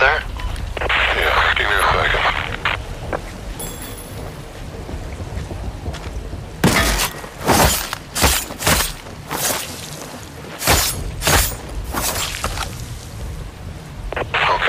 there.